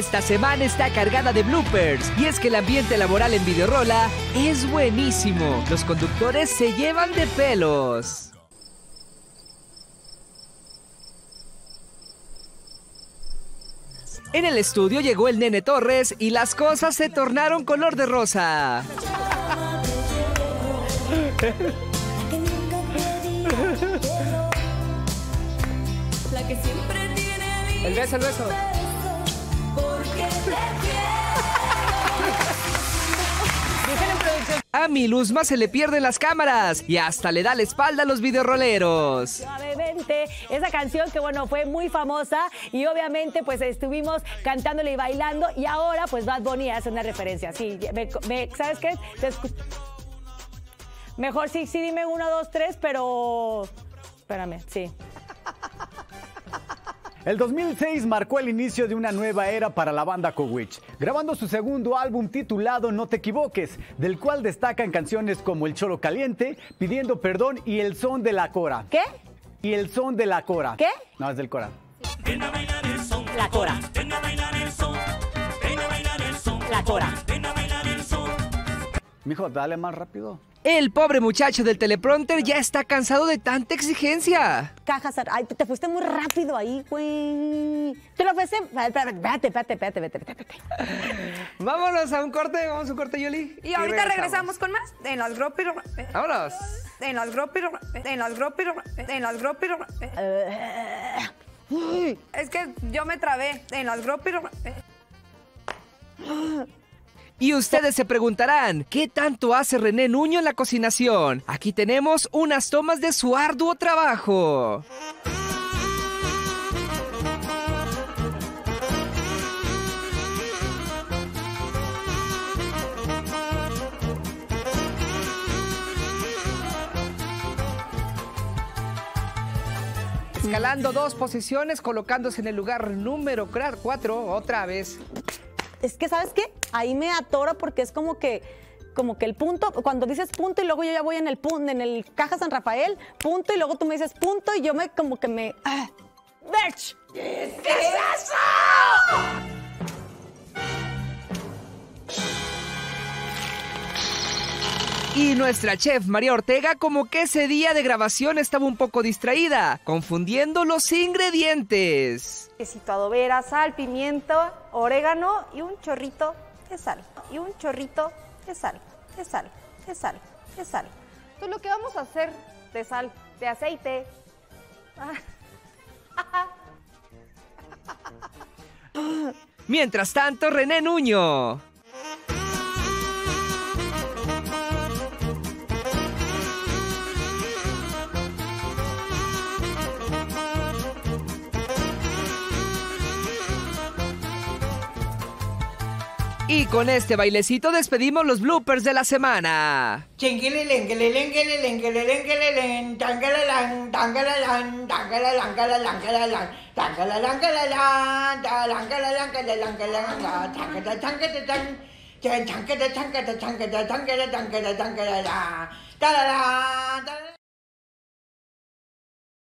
Esta semana está cargada de bloopers y es que el ambiente laboral en Videorola es buenísimo. Los conductores se llevan de pelos. En el estudio llegó el nene Torres y las cosas se tornaron color de rosa. El beso, el beso. A mi Luzma se le pierden las cámaras y hasta le da la espalda a los videoroleros. Suavemente, esa canción que bueno fue muy famosa y obviamente pues estuvimos cantándole y bailando y ahora pues Bad Bunny hace una referencia. Sí, me- ¿sabes qué? Te Mejor sí, sí dime uno, dos, tres, pero espérame, sí. El 2006 marcó el inicio de una nueva era para la banda Cowitch, grabando su segundo álbum titulado No te equivoques, del cual destacan canciones como El Cholo Caliente, Pidiendo Perdón y El Son de la Cora. ¿Qué? Y El Son de la Cora. ¿Qué? No, es del Cora. La Cora. La Cora. Mijo, dale más rápido. El pobre muchacho del teleprompter ya está cansado de tanta exigencia. Cajas, ay, te fuiste muy rápido ahí, güey. Te lo fuiste, espérate, espérate, espérate, espérate, espérate, espérate. Vámonos a un corte, vamos a un corte, Yoli. Y ahorita regresamos con más en las gropiro, Vámonos. en las gropiro, en las gropiro, en las gropiro. Es que yo me trabé en las gropiro. Y ustedes se preguntarán, ¿qué tanto hace René Nuño en la cocinación? Aquí tenemos unas tomas de su arduo trabajo. Escalando dos posiciones, colocándose en el lugar número 4 otra vez. Es que, ¿sabes qué? Ahí me atora porque es como que, como que el punto, cuando dices punto y luego yo ya voy en el punto, en el caja San Rafael, punto, y luego tú me dices punto y yo me como que me. ah. ¿Qué es eso? Y nuestra chef María Ortega como que ese día de grabación estaba un poco distraída, confundiendo los ingredientes. Quesito adobera, sal, pimiento, orégano y un chorrito de sal. Y un chorrito de sal, de sal, de sal, de sal. Entonces lo que vamos a hacer de sal, de aceite. Mientras tanto, René Nuño. Y con este bailecito despedimos los bloopers de la semana.